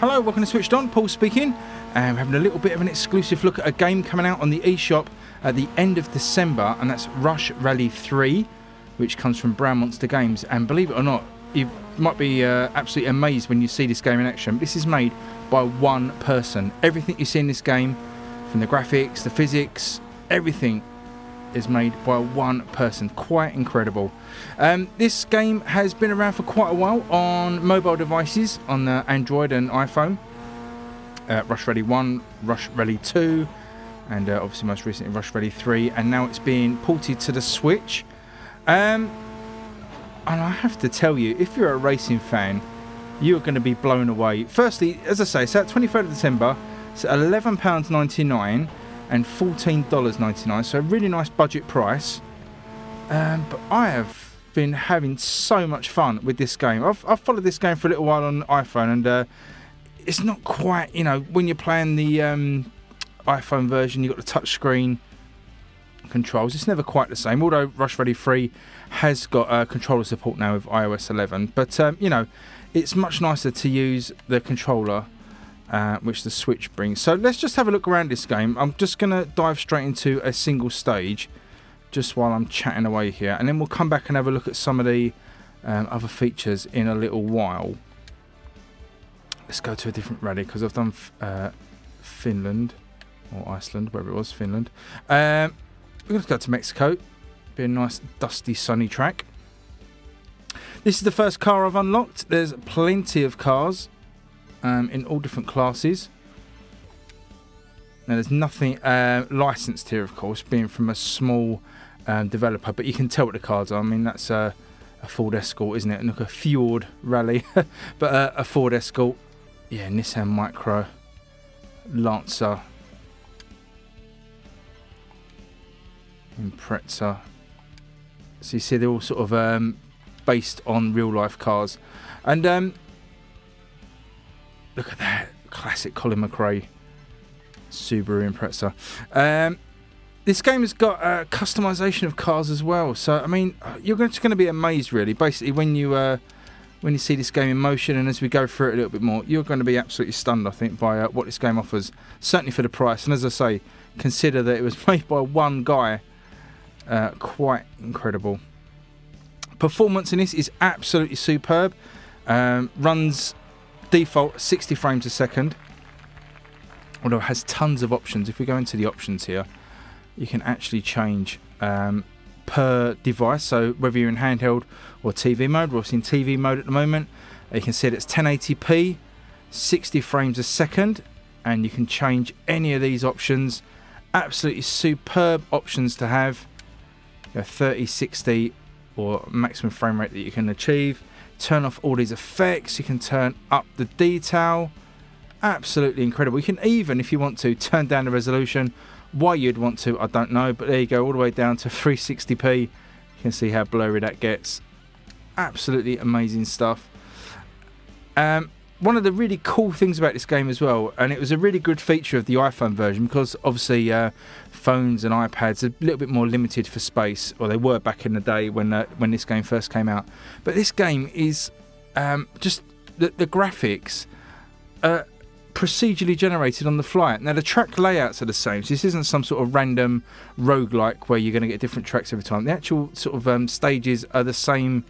Hello, welcome to Switched On. Paul speaking. And um, having a little bit of an exclusive look at a game coming out on the eShop at the end of December, and that's Rush Rally 3, which comes from Brown Monster Games. And believe it or not, you might be uh, absolutely amazed when you see this game in action. This is made by one person. Everything you see in this game, from the graphics, the physics, everything is made by one person. Quite incredible. Um, this game has been around for quite a while on mobile devices, on the Android and iPhone. Uh, Rush Rally 1, Rush Rally 2, and uh, obviously most recently Rush Rally 3, and now it's being ported to the Switch. Um, and I have to tell you, if you're a racing fan, you're going to be blown away. Firstly, as I say, it's at 23rd of December, it's £11.99 and $14.99, so a really nice budget price. Um, but I have been having so much fun with this game. I've, I've followed this game for a little while on iPhone, and uh, it's not quite, you know, when you're playing the um, iPhone version, you've got the touch screen controls. It's never quite the same, although Rush Rally 3 has got uh, controller support now with iOS 11. But, um, you know, it's much nicer to use the controller uh, which the Switch brings. So let's just have a look around this game. I'm just going to dive straight into a single stage just while I'm chatting away here. And then we'll come back and have a look at some of the um, other features in a little while. Let's go to a different rally because I've done uh, Finland or Iceland, wherever it was, Finland. Um, we're going to go to Mexico. Be a nice dusty sunny track. This is the first car I've unlocked. There's plenty of cars um, in all different classes. Now there's nothing uh, licensed here, of course, being from a small um, developer, but you can tell what the cards are. I mean, that's a, a Ford Escort, isn't it? And look, a Fjord Rally, but uh, a Ford Escort. Yeah, Nissan Micra, Lancer, Impreza. So you see, they're all sort of um, based on real life cars, and um, Look at that. Classic Colin McRae Subaru Impreza. Um, this game has got uh, customization of cars as well. So, I mean, you're just going to be amazed, really. Basically, when you uh, when you see this game in motion and as we go through it a little bit more, you're going to be absolutely stunned, I think, by uh, what this game offers. Certainly for the price. And as I say, consider that it was made by one guy. Uh, quite incredible. Performance in this is absolutely superb. Um, runs default 60 frames a second. Although it has tons of options. If we go into the options here you can actually change um, per device. So whether you're in handheld or TV mode we're in TV mode at the moment. You can see it's 1080p 60 frames a second and you can change any of these options. Absolutely superb options to have. You know, 30 60 or maximum frame rate that you can achieve turn off all these effects. You can turn up the detail. Absolutely incredible. You can even if you want to turn down the resolution. Why you'd want to I don't know but there you go all the way down to 360p you can see how blurry that gets. Absolutely amazing stuff. Um, one of the really cool things about this game as well, and it was a really good feature of the iPhone version because obviously uh, phones and iPads are a little bit more limited for space, or they were back in the day when uh, when this game first came out. But this game is um, just the, the graphics. are procedurally generated on the fly. Now the track layouts are the same, so this isn't some sort of random roguelike where you're going to get different tracks every time. The actual sort of um, stages are the same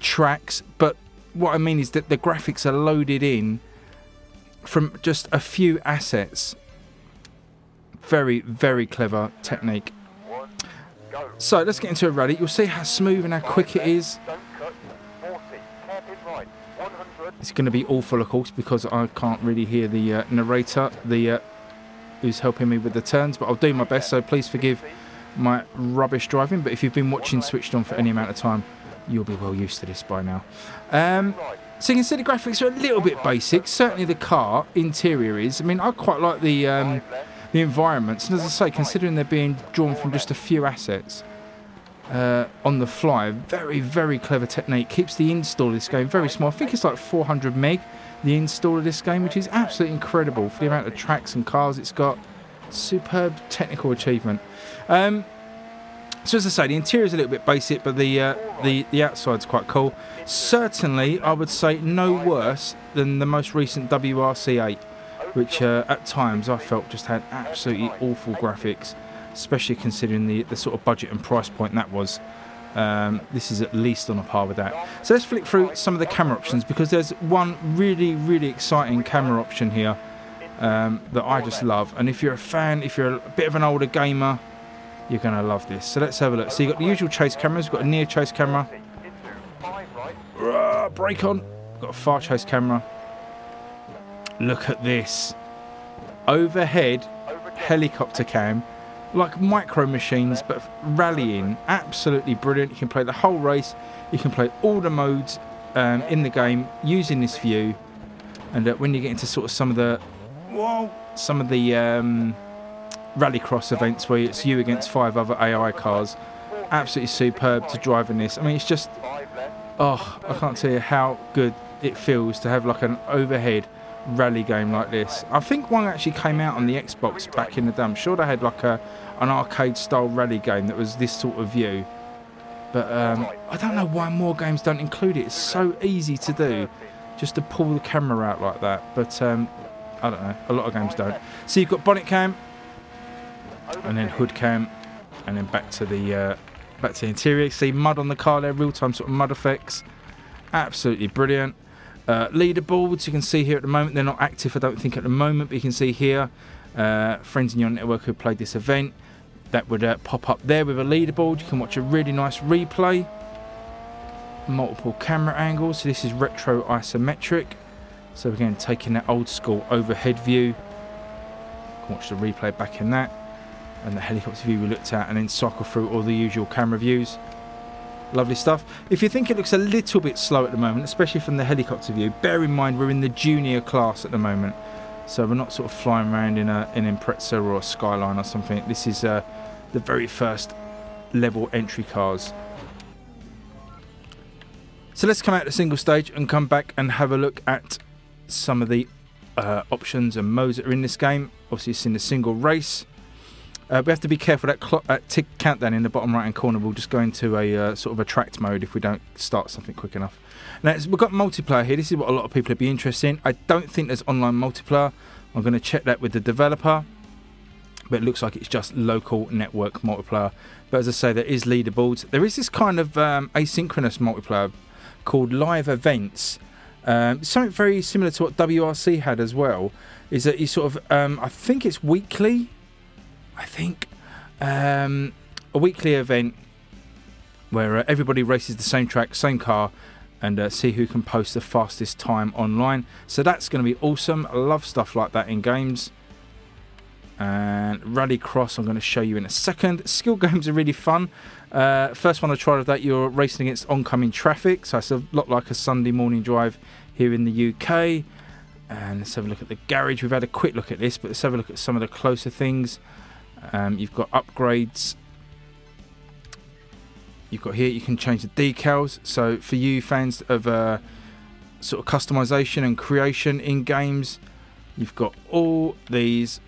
tracks, but what I mean is that the graphics are loaded in from just a few assets. Very, very clever technique. So let's get into a rally. You'll see how smooth and how quick it is. It's going to be awful, of course, because I can't really hear the uh, narrator, the uh, who's helping me with the turns. But I'll do my best. So please forgive my rubbish driving. But if you've been watching Switched On for any amount of time, you'll be well used to this by now. Um, so you can see the graphics are a little bit basic. Certainly the car interior is. I mean, I quite like the um, the environments, and as I say, considering they're being drawn from just a few assets uh, on the fly, very very clever technique. Keeps the install of this game very small. I think it's like 400 meg. The install of this game, which is absolutely incredible for the amount of tracks and cars it's got. Superb technical achievement. Um, So as I say, the interior is a little bit basic, but the uh, the the outside's quite cool. Certainly, I would say no worse than the most recent WRC8, which uh, at times I felt just had absolutely awful graphics, especially considering the the sort of budget and price point that was. Um, this is at least on a par with that. So let's flick through some of the camera options because there's one really really exciting camera option here um, that I just love. And if you're a fan, if you're a bit of an older gamer you're going to love this. So let's have a look. So you've got the usual chase cameras. We've got a near chase camera. Uh, brake on. We've got a far chase camera. Look at this. Overhead helicopter cam. Like micro machines, but rallying. Absolutely brilliant. You can play the whole race. You can play all the modes um, in the game using this view. And uh, when you get into sort of some of the... Whoa! Some of the... Um, rallycross events where it's you against five other AI cars. Absolutely superb to drive in this. I mean, it's just, oh, I can't tell you how good it feels to have like an overhead rally game like this. I think one actually came out on the Xbox back in the day. I'm sure they had like a an arcade style rally game that was this sort of view. But um, I don't know why more games don't include it. It's so easy to do, just to pull the camera out like that. But um, I don't know. A lot of games don't. So you've got bonnet cam, and then hood cam, and then back to the uh, back to the interior. See mud on the car there, real time sort of mud effects. Absolutely brilliant. Uh, leaderboards you can see here at the moment. They're not active, I don't think, at the moment, but you can see here uh, friends in your network who played this event. That would uh, pop up there with a leaderboard. You can watch a really nice replay. Multiple camera angles. So this is retro isometric. So again, taking that old school overhead view. watch the replay back in that and the helicopter view we looked at and then cycle through all the usual camera views. Lovely stuff. If you think it looks a little bit slow at the moment, especially from the helicopter view, bear in mind we're in the junior class at the moment. So we're not sort of flying around in a, an Impreza or a Skyline or something. This is uh, the very first level entry cars. So let's come out to single stage and come back and have a look at some of the uh, options and modes that are in this game. Obviously it's in the single race. Uh, we have to be careful that, clock, that tick countdown in the bottom right hand corner will just go into a uh, sort of a tracked mode if we don't start something quick enough. Now we've got multiplayer here. This is what a lot of people would be interested in. I don't think there's online multiplayer. I'm going to check that with the developer, but it looks like it's just local network multiplayer. But as I say, there is leaderboards. There is this kind of um, asynchronous multiplayer called live events. Um, something very similar to what WRC had as well. Is that you sort of, um, I think it's weekly I think, um, a weekly event where uh, everybody races the same track, same car, and uh, see who can post the fastest time online. So that's going to be awesome. I love stuff like that in games. And Rallycross, I'm going to show you in a second. Skill games are really fun. Uh, first one I tried of that, you're racing against oncoming traffic. So it's a lot like a Sunday morning drive here in the UK. And let's have a look at the garage. We've had a quick look at this, but let's have a look at some of the closer things. Um, you've got upgrades. You've got here, you can change the decals. So for you fans of uh, sort of customization and creation in games, you've got all these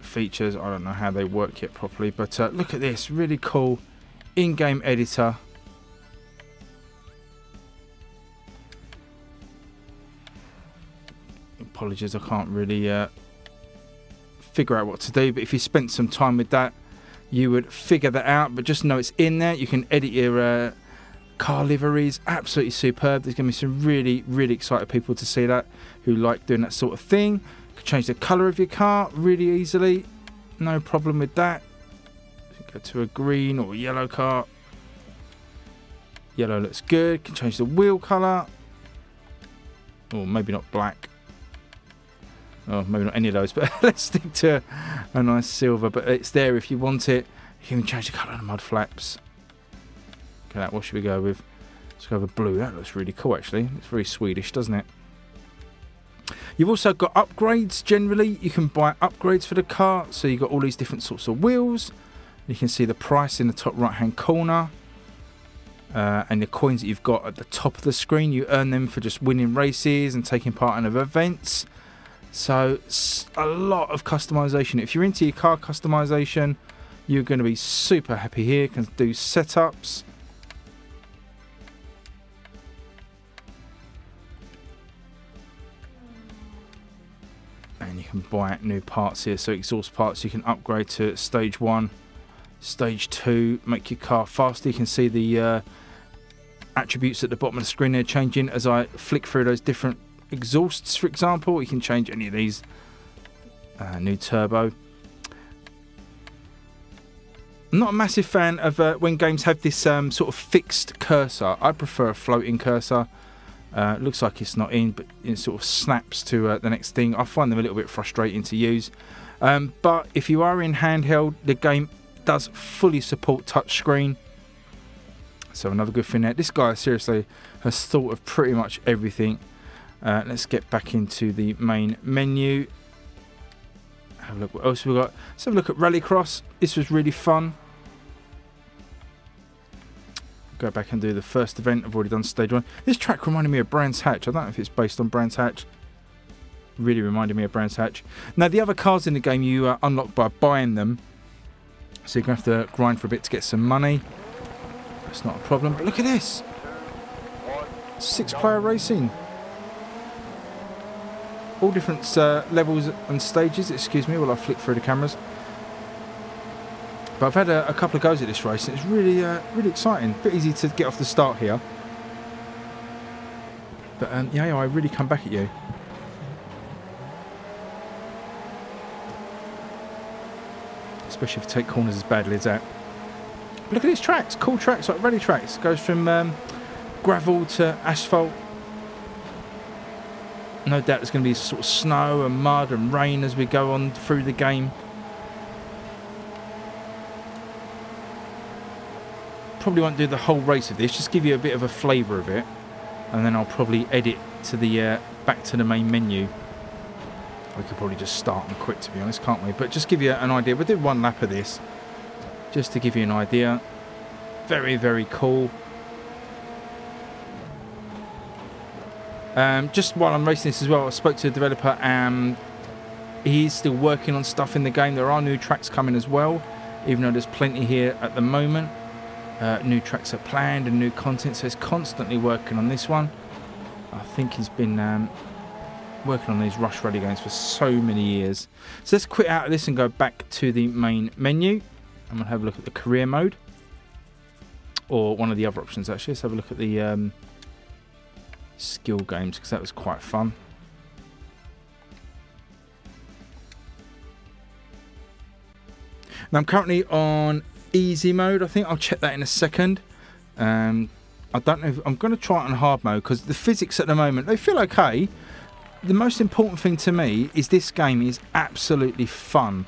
features. I don't know how they work yet properly, but uh, look at this, really cool in-game editor. Apologies, I can't really uh, figure out what to do. But if you spent some time with that, you would figure that out. But just know it's in there. You can edit your uh, car liveries. Absolutely superb. There's going to be some really, really excited people to see that who like doing that sort of thing. You can change the colour of your car really easily. No problem with that. Go to a green or yellow car. Yellow looks good. Can change the wheel colour. Or maybe not black. Oh, maybe not any of those, but let's stick to a nice silver. But it's there if you want it. You can change the colour of the mud flaps. Okay, that what should we go with? Let's go with blue. That looks really cool, actually. It's very Swedish, doesn't it? You've also got upgrades generally. You can buy upgrades for the car. So you've got all these different sorts of wheels. You can see the price in the top right hand corner. Uh, and the coins that you've got at the top of the screen, you earn them for just winning races and taking part in other events. So a lot of customization. If you're into your car customization, You're going to be super happy here. Can do setups. And you can buy new parts here. So exhaust parts you can upgrade to stage one, stage two, make your car faster. You can see the uh, attributes at the bottom of the screen there changing as I flick through those different exhausts, for example. You can change any of these. Uh, new turbo. I'm not a massive fan of uh, when games have this um, sort of fixed cursor. I prefer a floating cursor. Uh, looks like it's not in, but it sort of snaps to uh, the next thing. I find them a little bit frustrating to use. Um, but if you are in handheld, the game does fully support touchscreen. So another good thing there. This guy seriously has thought of pretty much everything. Uh, let's get back into the main menu. Have a look what else we got. Let's have a look at Rallycross. This was really fun go back and do the first event. I've already done stage one. This track reminded me of Brands Hatch. I don't know if it's based on Brands Hatch. Really reminded me of Brands Hatch. Now, the other cars in the game you uh, unlock by buying them. So you're going to have to grind for a bit to get some money. That's not a problem. But look at this. Six player racing. All different uh, levels and stages. Excuse me while I flick through the cameras. But I've had a, a couple of goes at this race and it's really, uh, really exciting. Bit easy to get off the start here. But um, the AI really come back at you. Especially if you take corners as badly as that. But look at these tracks, cool tracks like rally tracks. Goes from um, gravel to asphalt. No doubt there's going to be sort of snow and mud and rain as we go on through the game. probably won't do the whole race of this, just give you a bit of a flavour of it. And then I'll probably edit to the uh, back to the main menu. We could probably just start and quit, to be honest, can't we? But just give you an idea. We'll do one lap of this, just to give you an idea. Very, very cool. Um, just while I'm racing this as well, I spoke to the developer and he's still working on stuff in the game. There are new tracks coming as well, even though there's plenty here at the moment. Uh, new tracks are planned and new content, so he's constantly working on this one. I think he's been um, working on these Rush Rally games for so many years. So let's quit out of this and go back to the main menu. I'm going to have a look at the career mode. Or one of the other options actually. Let's have a look at the um, skill games because that was quite fun. Now I'm currently on easy mode. I think I'll check that in a second. Um, I don't know. If, I'm going to try it on hard mode because the physics at the moment they feel okay. The most important thing to me is this game is absolutely fun.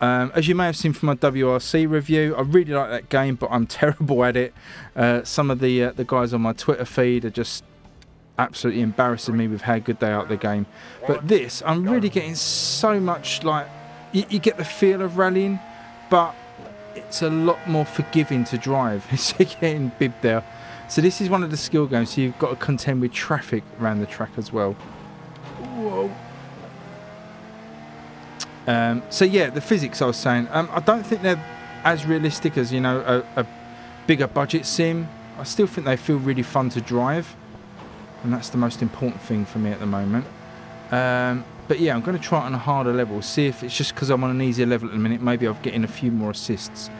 Um, as you may have seen from my WRC review, I really like that game, but I'm terrible at it. Uh, some of the uh, the guys on my Twitter feed are just absolutely embarrassing me with how good they are at the game. But this, I'm really getting so much like you, you get the feel of rallying, but it's a lot more forgiving to drive. It's getting bib there. So this is one of the skill games, so you've got to contend with traffic around the track as well. Whoa. Um, so yeah, the physics I was saying, um, I don't think they're as realistic as, you know, a, a bigger budget sim. I still think they feel really fun to drive. And that's the most important thing for me at the moment. Um, but yeah, I'm going to try it on a harder level. See if it's just because I'm on an easier level at the minute. Maybe I'll get in a few more assists.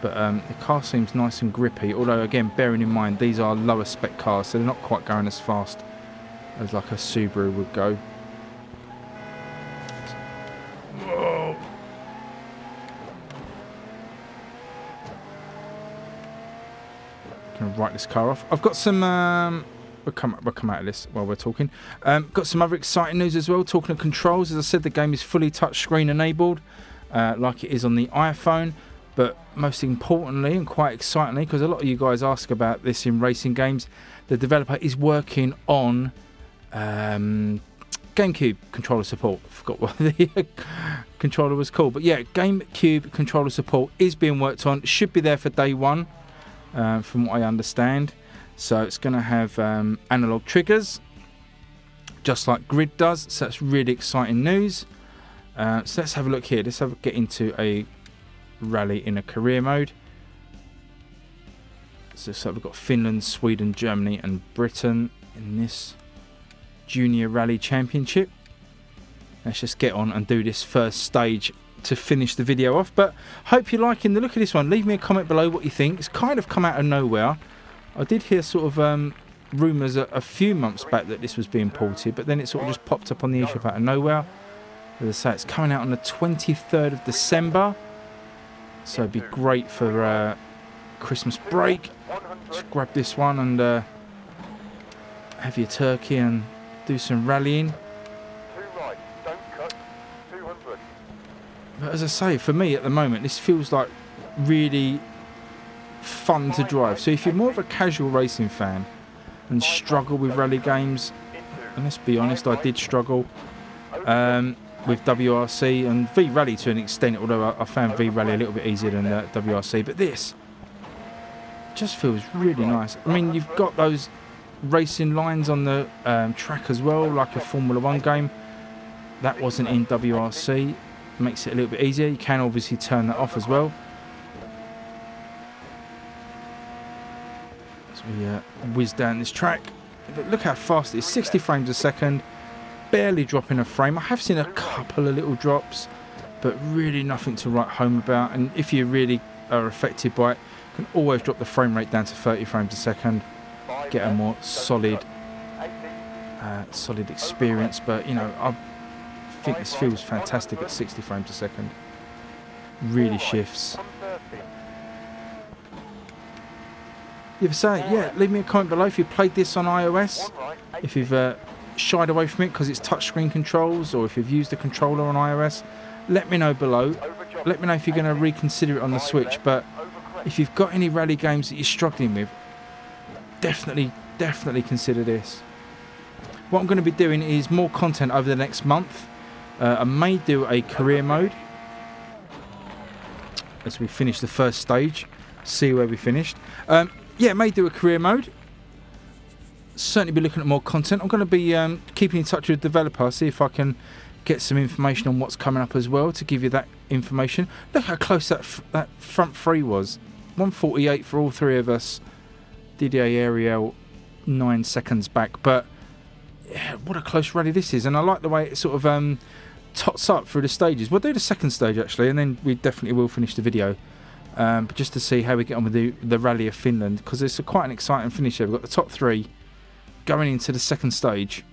But um, the car seems nice and grippy. Although, again, bearing in mind, these are lower spec cars. So they're not quite going as fast as like a Subaru would go. Whoa. Gonna write this car off. I've got some... Um, we'll come we'll come out of this while we're talking. Um, got some other exciting news as well. Talking of controls, as I said, the game is fully touchscreen enabled, uh, like it is on the iPhone. But most importantly, and quite excitingly, because a lot of you guys ask about this in racing games, the developer is working on um, GameCube controller support. I forgot what the controller was called, but yeah, GameCube controller support is being worked on. Should be there for day one, uh, from what I understand. So it's going to have um, analog triggers, just like Grid does. So that's really exciting news. Uh, so let's have a look here. Let's have get into a rally in a career mode. So, so we've got Finland, Sweden, Germany, and Britain in this Junior Rally Championship. Let's just get on and do this first stage to finish the video off. But hope you're liking the look of this one. Leave me a comment below what you think. It's kind of come out of nowhere. I did hear sort of um, rumours a, a, few months back that this was being ported, but then it sort of just popped up on the eShop out of nowhere. As I say, it's coming out on the 23rd of December. So it'd be great for uh, Christmas break. Just grab this one and uh, have your turkey and do some rallying. But as I say, for me at the moment, this feels like really fun to drive. So if you're more of a casual racing fan and struggle with rally games, and let's be honest, I did struggle um, with WRC and V Rally to an extent, although I, found V Rally a little bit easier than uh, WRC. But this just feels really nice. I mean, you've got those racing lines on the um, track as well, like a Formula One game. That wasn't in WRC makes it a little bit easier. You can obviously turn that off as well. We uh, whiz down this track. But look how fast it is, 60 frames a second, barely dropping a frame. I have seen a couple of little drops, but really nothing to write home about. And if you really are affected by it, you can always drop the frame rate down to 30 frames a second, get a more solid, uh, solid experience. But you know, I've think this feels fantastic at 60 frames a second. Really shifts. You ever say, yeah, leave me a comment below if you played this on iOS, if you've uh, shied away from it because it's touchscreen controls, or if you've used the controller on iOS. Let me know below. Let me know if you're going to reconsider it on the Switch. But if you've got any rally games that you're struggling with, definitely, definitely consider this. What I'm going to be doing is more content over the next month. Uh, I may do a career mode as we finish the first stage. See where we finished. Um, yeah, may do a career mode. Certainly be looking at more content. I'm going to be um, keeping in touch with the developer, see if I can get some information on what's coming up as well to give you that information. Look how close that that front three was. 148 for all three of us. Didier Ariel nine seconds back, but yeah, what a close rally this is, and I like the way it sort of um, tots up through the stages. We'll do the second stage actually, and then we definitely will finish the video. Um, but just to see how we get on with the, the Rally of Finland, because it's a quite an exciting finish here. We've got the top three going into the second stage.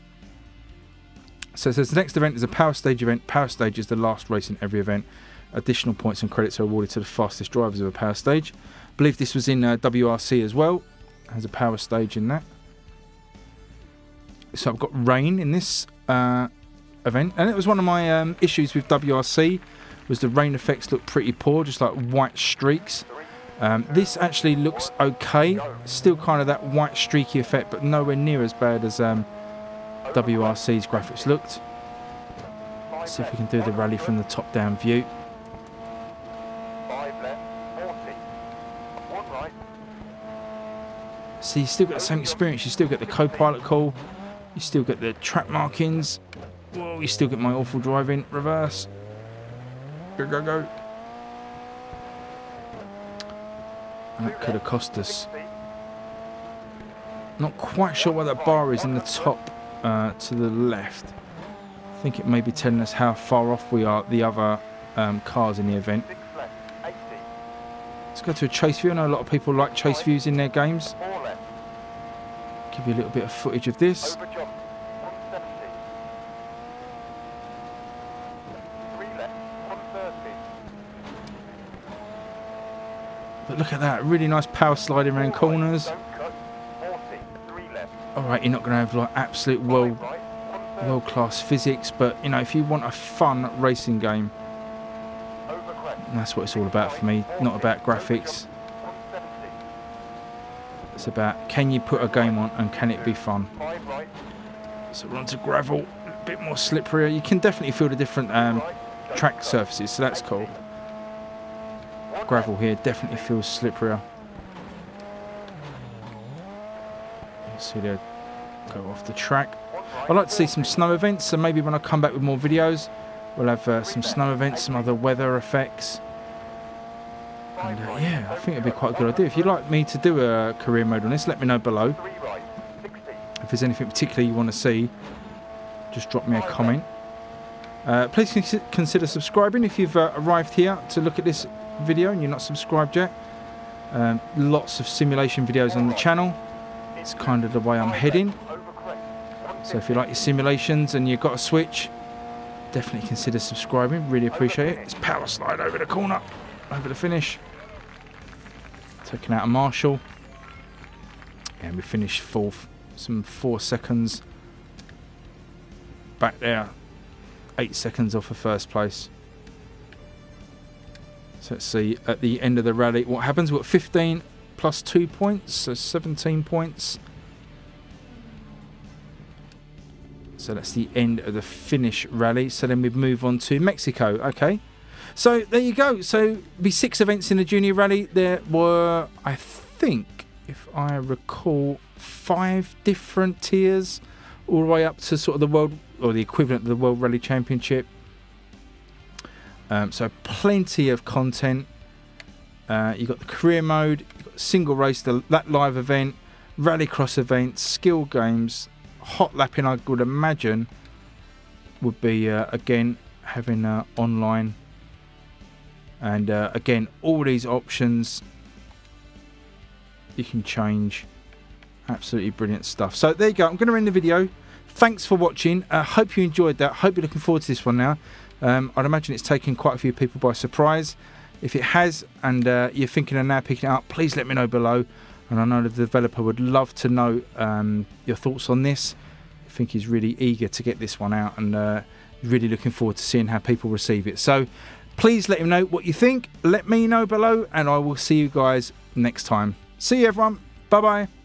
So it says the next event is a power stage event. Power stage is the last race in every event. Additional points and credits are awarded to the fastest drivers of a power stage. I believe this was in uh, WRC as well. Has a power stage in that. So I've got rain in this. Uh, event, and it was one of my um, issues with WRC was the rain effects look pretty poor, just like white streaks. Um, this actually looks okay, still kind of that white streaky effect, but nowhere near as bad as um, WRC's graphics looked. Let's see if we can do the rally from the top down view. See, you still get the same experience, you still get the co-pilot call, you still get the track markings, Whoa, you still get my awful driving. Reverse. Go, go, go. That could have cost us. Not quite sure where that bar is in the top uh, to the left. I think it may be telling us how far off we are the other um, cars in the event. Let's go to a chase view. I know a lot of people like chase views in their games. Give you a little bit of footage of this. But look at that, really nice power sliding around corners. Alright, you're not going to have like absolute world, world class physics, but you know, if you want a fun racing game, that's what it's all about for me, not about graphics. It's about can you put a game on and can it be fun? So we're onto gravel, a bit more slippery. You can definitely feel the different um, track surfaces, so that's cool gravel here definitely feels slipperier. You see they go off the track. I'd like to see some snow events, so maybe when I come back with more videos, we'll have uh, some snow events, some other weather effects. And, uh, yeah, I think it'd be quite a good idea. If you'd like me to do a career mode on this, let me know below. If there's anything particular you want to see, just drop me a comment. Uh, please consider subscribing if you've uh, arrived here to look at this video and you're not subscribed yet. Um, lots of simulation videos on the channel. It's kind of the way I'm heading. So if you like your simulations and you've got a Switch, definitely consider subscribing. Really appreciate it. It's power slide over the corner, over the finish. Taking out a marshal. And we finished fourth. Some four seconds. Back there. Eight seconds off of first place. So let's see at the end of the rally what happens. We've got 15 plus 2 points, so 17 points. So that's the end of the Finnish rally. So then we move on to Mexico. Okay. So there you go. So be six events in the junior rally. There were, I think, if I recall, five different tiers, all the way up to sort of the world or the equivalent of the World Rally Championship. Um, so plenty of content. Uh, you've got the career mode, single race, the, that live event, rallycross events, skill games, hot lapping. I would imagine would be uh, again having uh, online, and uh, again all these options you can change. Absolutely brilliant stuff. So there you go. I'm going to end the video. Thanks for watching. I uh, hope you enjoyed that. Hope you're looking forward to this one now. Um, I'd imagine it's taken quite a few people by surprise. If it has and uh, you're thinking of now picking it up, please let me know below. And I know the developer would love to know um, your thoughts on this. I think he's really eager to get this one out and uh, really looking forward to seeing how people receive it. So please let him know what you think. Let me know below and I will see you guys next time. See you everyone. Bye bye.